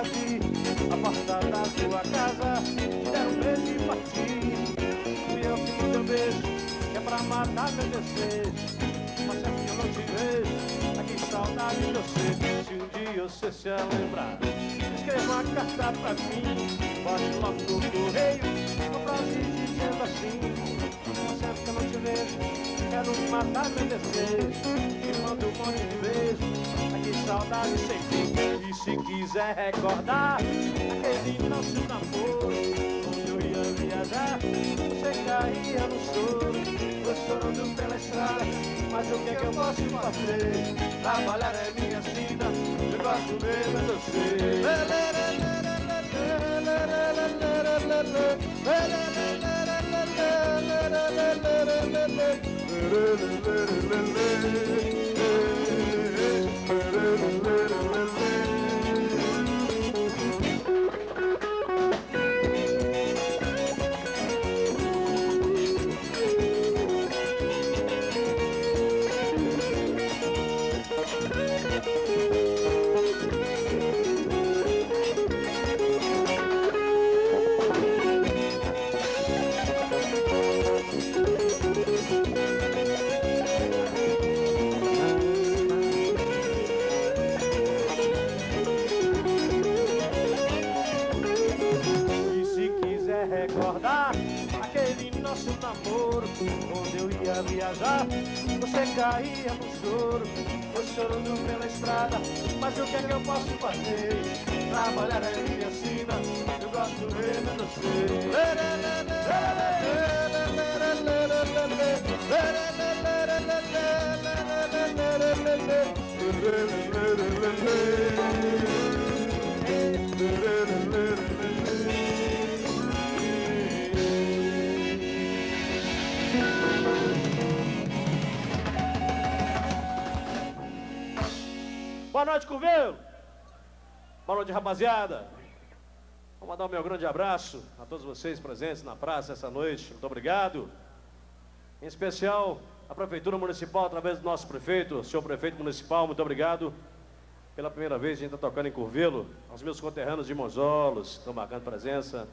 a porta da tua casa, te der um beijo e partir. Fui eu que me deu beijo, que é pra matar meu desejo. Mas é que eu não te vejo, aqui saudade de você. Se um dia você se lembrar, escreva uma carta pra mim, bote logo no correio, uma frase dizendo assim. Mas é que eu não te vejo. Quero matar meu desejo E mando um monte de beijo que saudade fim E se quiser recordar Aquele nosso namoro Quando eu ia viajar Você caía no soro Eu chorando pela estrada Mas o que é que eu posso fazer? Trabalhar é minha sina Eu gosto mesmo é você você caía no choro, eu chorando pela estrada. Mas o que é que eu posso fazer? Trabalhar é minha sina, eu gosto mesmo é Boa noite, Curvelo. Boa noite, rapaziada. Vou mandar o meu grande abraço a todos vocês presentes na praça essa noite. Muito obrigado. Em especial a Prefeitura Municipal, através do nosso prefeito, senhor prefeito municipal, muito obrigado. Pela primeira vez a gente está tocando em Curvelo. Aos meus conterrâneos de Monzolos, que estão marcando presença.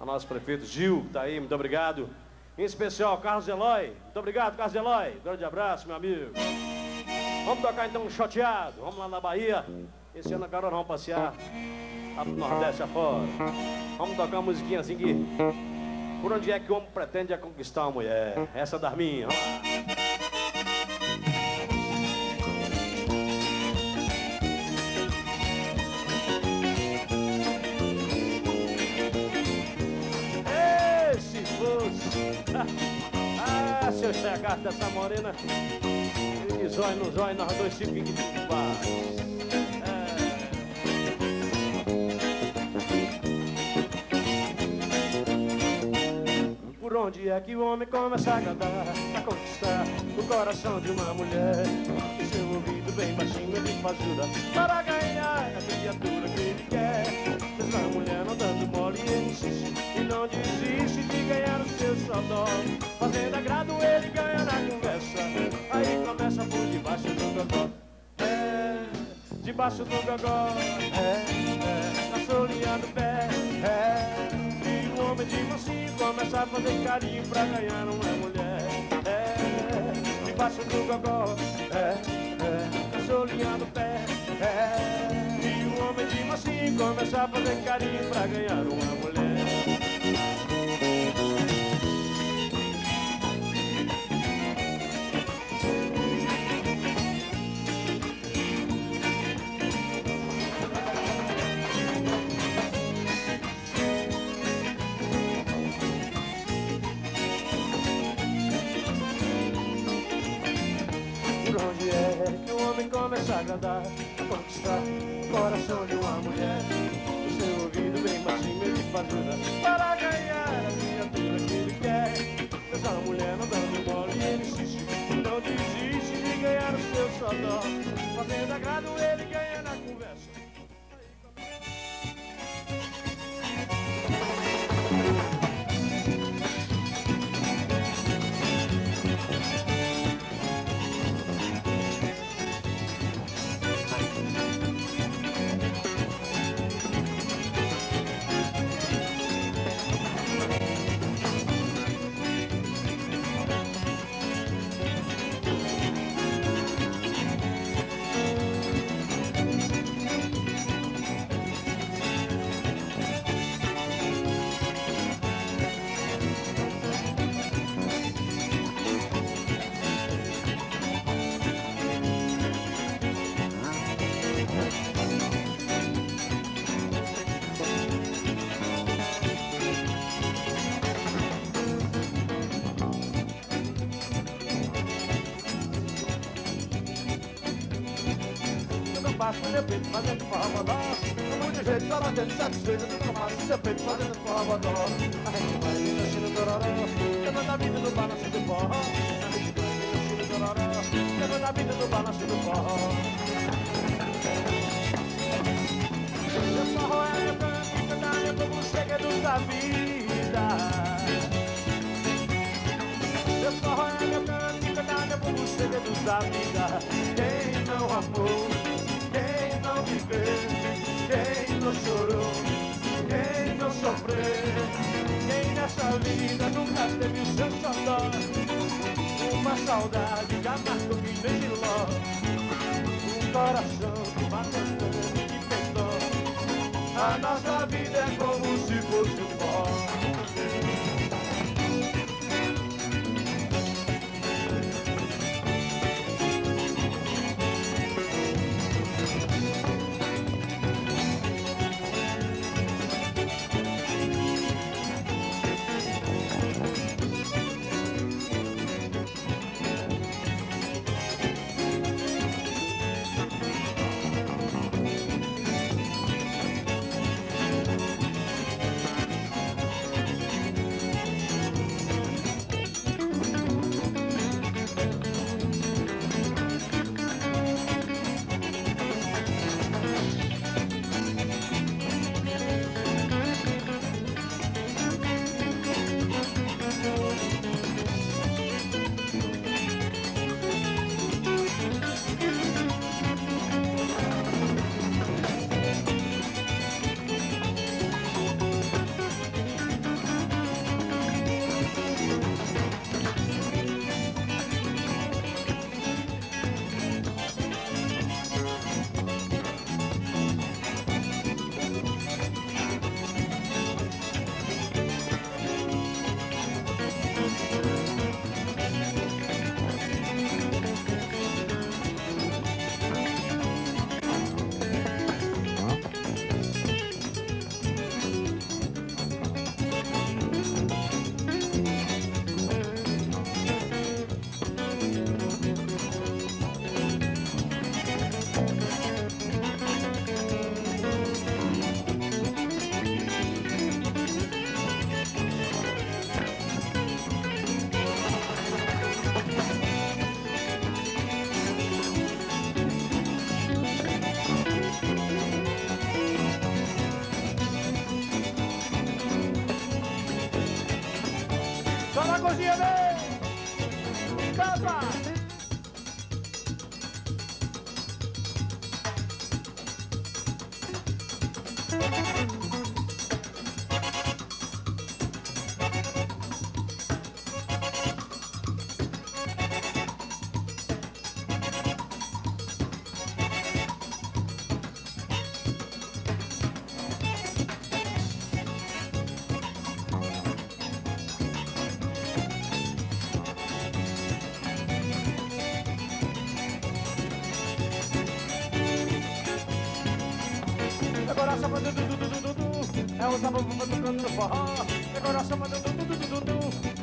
Ao nosso prefeito Gil, que está aí, muito obrigado. Em especial Carlos Eloy. Muito obrigado, Carlos Eloy. Grande abraço, meu amigo. Vamos tocar então um choteado. Vamos lá na Bahia. Esse ano agora vamos passear lá pro Nordeste afora. Vamos tocar uma musiquinha assim que. Por onde é que o homem pretende é conquistar uma mulher? Essa das minhas. Ah, se eu chegasse dessa morena. De zóio no zóio, nós dois ficamos em paz. Por onde é que o homem começa a agradar Pra conquistar o coração de uma mulher? E seu ouvido bem baixinho ele faz Para ganhar a criatura que ele quer Essa mulher não dando mole ele insiste E não desiste de ganhar o seu xodó. Fazendo agrado ele ganha na conversa. Aí começa por debaixo do gogó. É, debaixo do gogó. É, é, na solinha do pé. É, e o homem de mansinho começa a fazer carinho pra ganhar uma mulher. É, debaixo do gogó. É, é, na solinha do pé. É, e o homem de mansinho começa a fazer carinho pra ganhar uma mulher. Por onde é que o homem começa a agradar conquistar coração de uma mulher. O seu ouvido bem baixinho ele faz jurar Para ganhar a criatura que ele quer. Essa mulher não dando mole e ele insiste. Não desiste de ganhar o seu xodó Fazendo agrado ele ganha compasso, meu peito fazendo forrobodó. Com muito jeito, só batendo satisfeito no compasso, seu peito fazendo forrobodó. A gente vai vir no chino dororó, levando a vida do balanço do forró. A gente vai vir no chino dororó, levando a vida do balanço do forró. Meu forró é canto, cantar meu povo segredos da vida. Meu forró é canto, cantar meu povo segredos da vida. Quem não amou, não chorou, quem não sofreu, quem nessa vida nunca teve o seu xodó. Uma saudade que amargou que nem ló, um coração que bateu e que pensou. A nossa vida é como se fosse um pó. Só na cozinha, vem! Capa! É o samba tocando no forró. Agora só manda du du du du du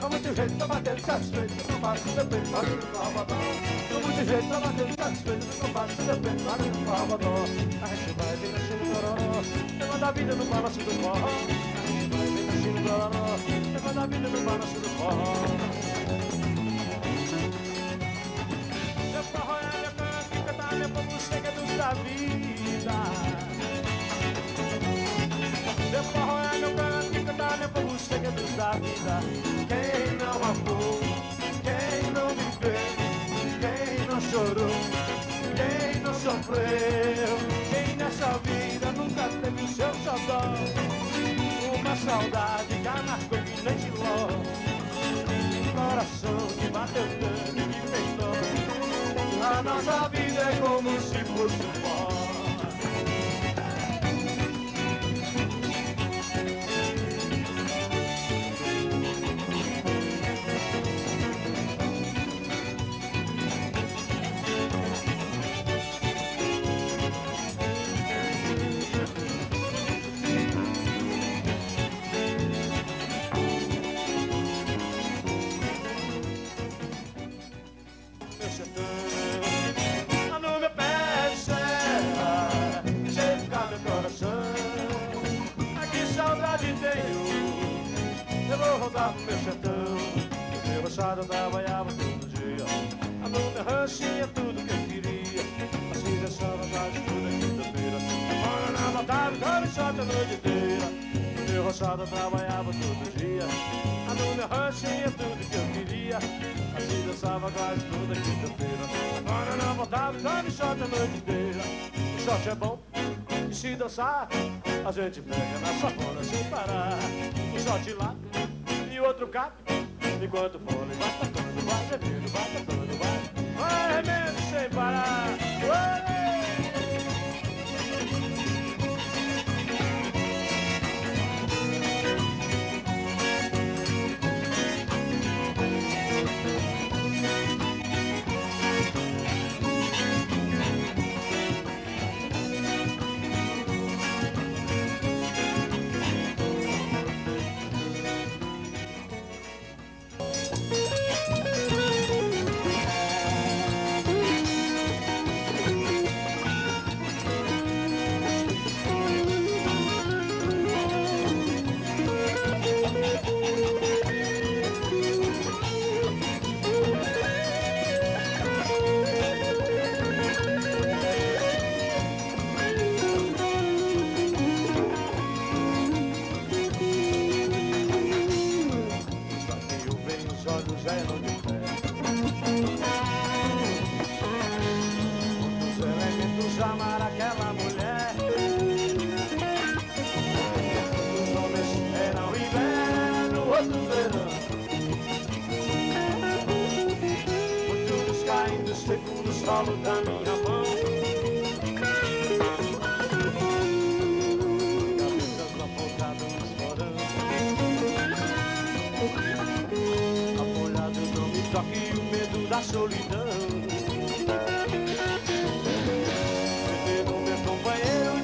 Com muito jeito, tá batendo satisfeito Não bate o peito, tá no forrobodó Com muito jeito, tá batendo satisfeito Não bate o peito, tá no forrobodó A gente vai vir no chino dororó Levando a vida no balanço do forró. A gente vai vir no chino dororó Levando a vida no balanço do forró. Meu forró é meu canto e cantar meu povo segredos da vida povo segredos da vida Quem não amou, quem não viveu, quem não chorou, quem não sofreu. Quem nessa vida nunca teve o seu xodó Uma saudade que nem giló Um coração que bateu tanto que peitou A nossa vida é como se fosse um pó Meu roçado trabalhava todo dia. A minha ranchinha tudo que eu queria. Assim dançava quase toda quinta-feira. Agora na voltava dava shot a noite inteira. O shot é bom e se dançar, a gente pega na sanfona sem parar. Um shot lá e outro cá, enquanto o fone vai tocando, vai gemendo, vai tocando, vai, vai remendo sem parar. só que o medo da solidão. Perder o meu companheiro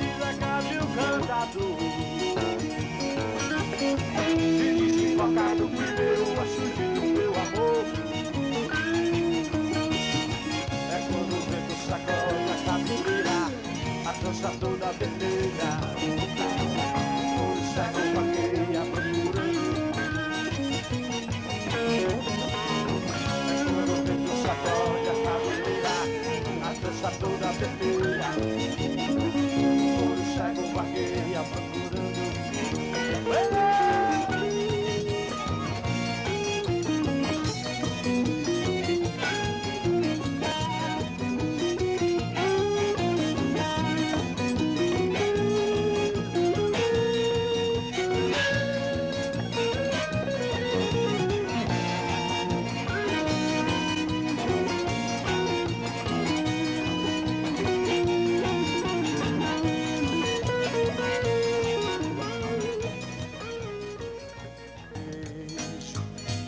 photography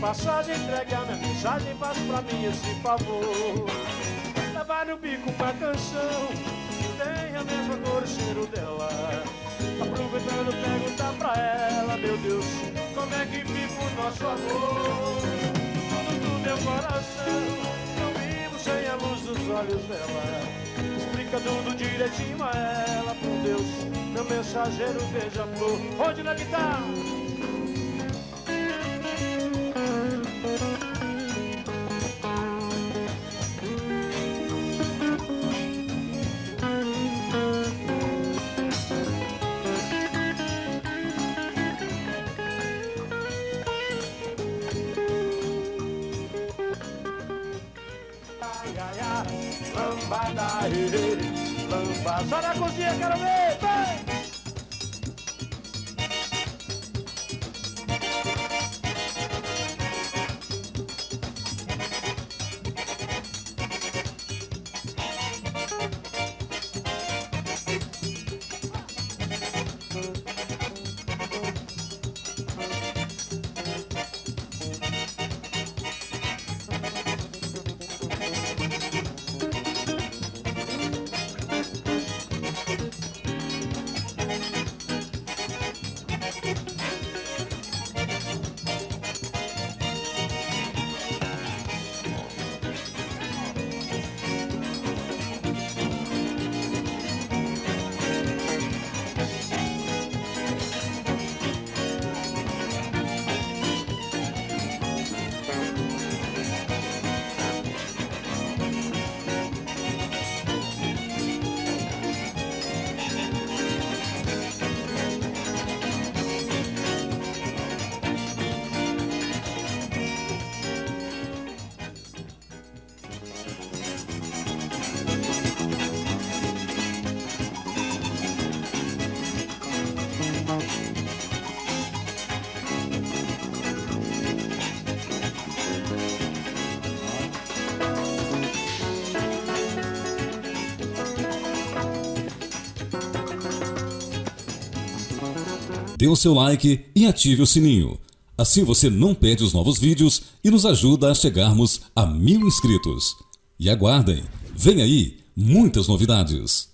Passagem, entregue a minha mensagem, passe pra mim esse favor. Levar no bico uma canção, tem a mesma cor e cheiro dela. Aproveitando, perguntar pra ela, meu Deus, como é que vive o nosso amor? Tudo do meu coração, não vivo sem a luz dos olhos dela. Explica tudo direitinho a ela, por Deus meu mensageiro beija-flor. Onde na guitarra? Lambada, lambada, só na cozinha, quero ver, vai! Dê o seu like e ative o sininho. Assim você não perde os novos vídeos e nos ajuda a chegarmos a mil inscritos. E aguardem, vem aí muitas novidades.